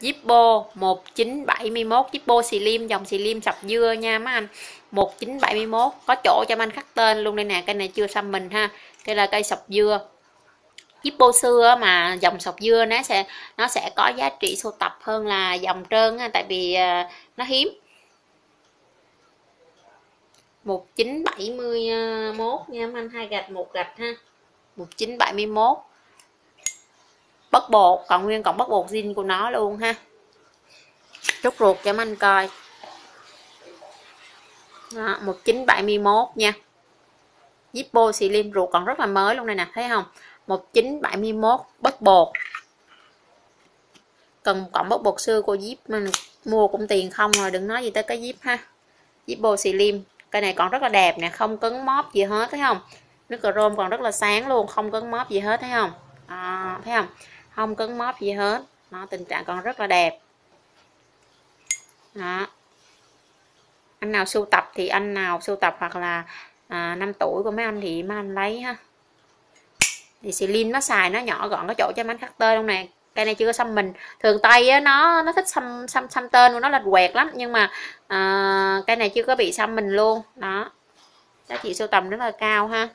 Zippo 1971 Zippo Slim dòng Slim sập dưa nha mấy anh. 1971 có chỗ cho anh khắc tên luôn đây nè cây này chưa xăm mình ha. Đây là cây sọc dưa. Zippo xưa mà dòng sọc dưa nó sẽ nó sẽ có giá trị sưu tập hơn là dòng trơn ha, tại vì à, nó hiếm. 1971 nha anh. Hai gạch một gạch ha. 1971 bất bột còn nguyên còn bất bột zin của nó luôn ha. Rút ruột cho anh coi. Đó, 1971 nha. Zippo Slim ruột còn rất là mới luôn này nè thấy không? 1971 bất bột cần cộng bất bột xưa cô Zip mình mua cũng tiền không rồi đừng nói gì tới cái Zip ha. Zippo Slim cây này còn rất là đẹp nè không cứng móp gì hết thấy không? Nước chrome còn rất là sáng luôn không cứng móp gì hết thấy không? À, thấy không? Không cứng móp gì hết. Nó tình trạng còn rất là đẹp. Đó. Anh nào sưu tập thì anh nào sưu tập hoặc là à, 5 tuổi của mấy anh thì mấy anh lấy ha. Thì xì lin nó xài nó nhỏ gọn có chỗ cho mấy khắc tên luôn nè. Cây này chưa có xăm mình. Thường tây á, nó nó thích xăm xăm xăm tên của nó là quẹt lắm. Nhưng mà à, cây này chưa có bị xăm mình luôn. Đó. Giá trị sưu tầm rất là cao ha.